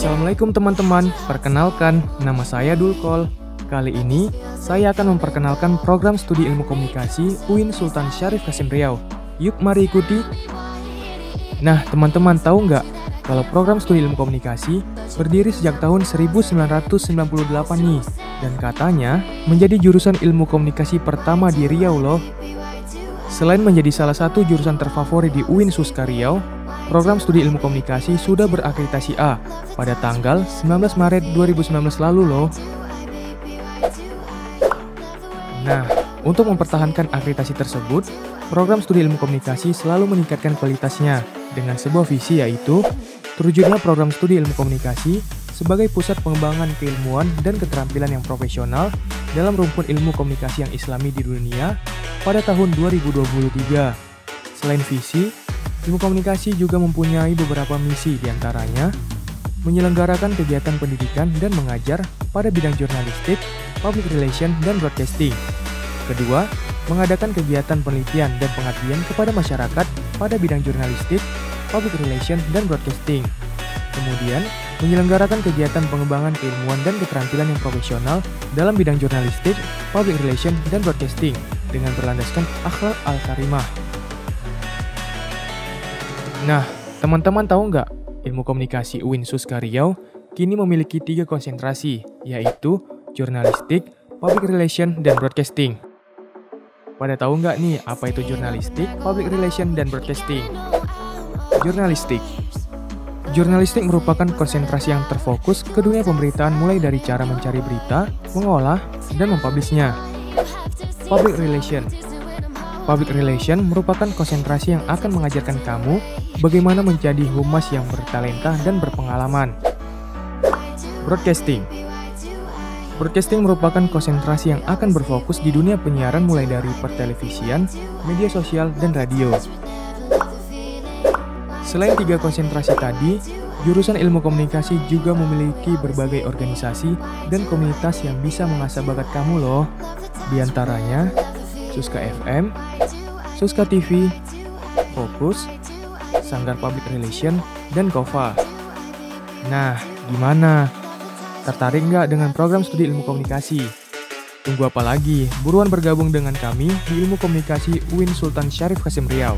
Assalamualaikum teman-teman, perkenalkan nama saya Dulkol. Kali ini saya akan memperkenalkan program studi ilmu komunikasi UIN Sultan Syarif Kasim Riau. Yuk mari ikuti. Nah teman-teman tahu nggak kalau program studi ilmu komunikasi berdiri sejak tahun 1998 nih dan katanya menjadi jurusan ilmu komunikasi pertama di Riau loh. Selain menjadi salah satu jurusan terfavorit di UIN Suska Riau, program studi ilmu komunikasi sudah berakreditasi A pada tanggal 19 Maret 2019 lalu loh. Nah, untuk mempertahankan akreditasi tersebut, program studi ilmu komunikasi selalu meningkatkan kualitasnya dengan sebuah visi yaitu terwujudnya program studi ilmu komunikasi sebagai pusat pengembangan keilmuan dan keterampilan yang profesional dalam rumpun ilmu komunikasi yang islami di dunia pada tahun 2023. Selain visi, Ilmu komunikasi juga mempunyai beberapa misi di antaranya menyelenggarakan kegiatan pendidikan dan mengajar pada bidang jurnalistik, public relation, dan broadcasting. Kedua, mengadakan kegiatan penelitian dan pengabdian kepada masyarakat pada bidang jurnalistik, public relation, dan broadcasting. Kemudian, menyelenggarakan kegiatan pengembangan keilmuan dan keterampilan yang profesional dalam bidang jurnalistik, public relation, dan broadcasting dengan berlandaskan akhlak al-karimah. Nah, teman-teman tahu nggak? Ilmu komunikasi UIN Suska Riau kini memiliki tiga konsentrasi, yaitu jurnalistik, public relation, dan broadcasting. Pada tahu nggak nih apa itu jurnalistik, public relation, dan broadcasting? Jurnalistik Jurnalistik merupakan konsentrasi yang terfokus ke dunia pemberitaan mulai dari cara mencari berita, mengolah, dan mempublishnya. Public relation Public relation merupakan konsentrasi yang akan mengajarkan kamu bagaimana menjadi humas yang bertalenta dan berpengalaman. Broadcasting Broadcasting merupakan konsentrasi yang akan berfokus di dunia penyiaran mulai dari pertelevisian, media sosial, dan radio. Selain tiga konsentrasi tadi, jurusan ilmu komunikasi juga memiliki berbagai organisasi dan komunitas yang bisa mengasah bakat kamu loh. Di antaranya, Suska FM, Suska TV, Fokus, Sanggar Public Relation, dan KOFA. Nah, gimana? Tertarik nggak dengan program studi ilmu komunikasi? Tunggu apa lagi? Buruan bergabung dengan kami di Ilmu Komunikasi UIN Sultan Syarif Kasim Riau.